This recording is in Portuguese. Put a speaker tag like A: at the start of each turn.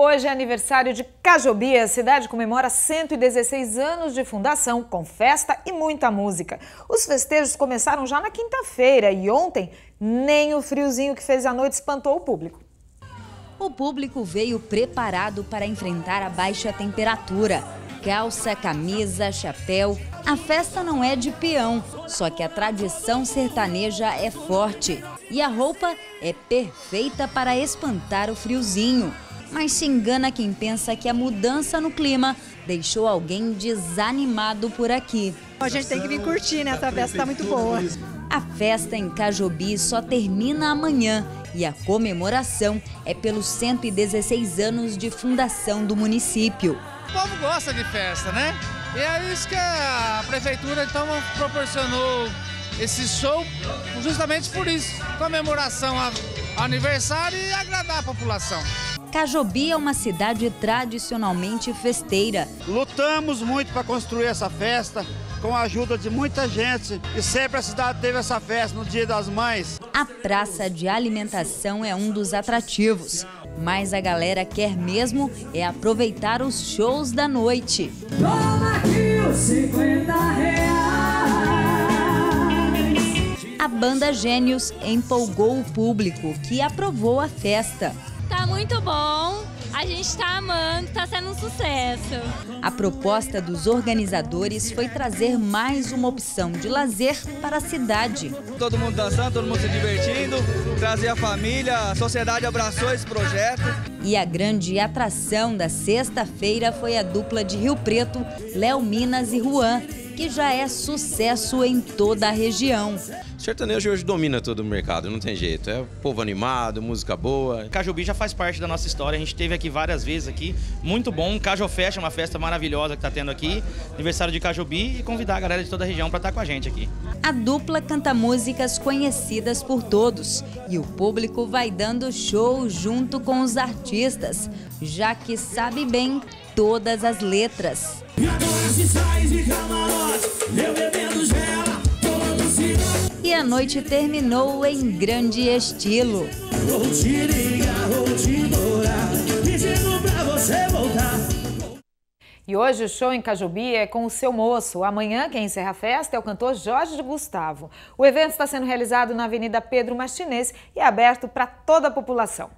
A: Hoje é aniversário de Cajobi. A cidade comemora 116 anos de fundação, com festa e muita música. Os festejos começaram já na quinta-feira e ontem nem o friozinho que fez a noite espantou o público.
B: O público veio preparado para enfrentar a baixa temperatura. Calça, camisa, chapéu. A festa não é de peão, só que a tradição sertaneja é forte. E a roupa é perfeita para espantar o friozinho. Mas se engana quem pensa que a mudança no clima deixou alguém desanimado por aqui.
C: A gente tem que vir curtir, né? Essa festa está muito boa.
B: A festa em Cajobi só termina amanhã e a comemoração é pelos 116 anos de fundação do município.
D: O povo gosta de festa, né? E é isso que a prefeitura então proporcionou esse show justamente por isso, comemoração ao aniversário e agradar a população.
B: Cajobi é uma cidade tradicionalmente festeira.
E: Lutamos muito para construir essa festa, com a ajuda de muita gente. E sempre a cidade teve essa festa no Dia das Mães.
B: A praça de alimentação é um dos atrativos. Mas a galera quer mesmo é aproveitar os shows da noite. Toma aqui os 50 reais. A banda Gênios empolgou o público, que aprovou a festa.
F: Tá muito bom. A gente está amando, está sendo um sucesso.
B: A proposta dos organizadores foi trazer mais uma opção de lazer para a cidade.
G: Todo mundo dançando, todo mundo se divertindo, trazer a família, a sociedade abraçou esse projeto.
B: E a grande atração da sexta-feira foi a dupla de Rio Preto, Léo Minas e Juan, que já é sucesso em toda a região.
H: O sertanejo hoje domina todo o mercado, não tem jeito. É povo animado, música boa.
I: Cajubi já faz parte da nossa história, a gente esteve aqui várias vezes aqui, muito bom. Cajo Fest é uma festa maravilhosa que está tendo aqui, aniversário de Cajubi e convidar a galera de toda a região para estar tá com a gente aqui.
B: A dupla canta músicas conhecidas por todos e o público vai dando show junto com os artistas, já que sabe bem todas as letras. E a noite terminou em grande estilo.
A: E hoje o show em Cajubi é com o seu moço. Amanhã quem encerra a festa é o cantor Jorge Gustavo. O evento está sendo realizado na Avenida Pedro Martinez e é aberto para toda a população.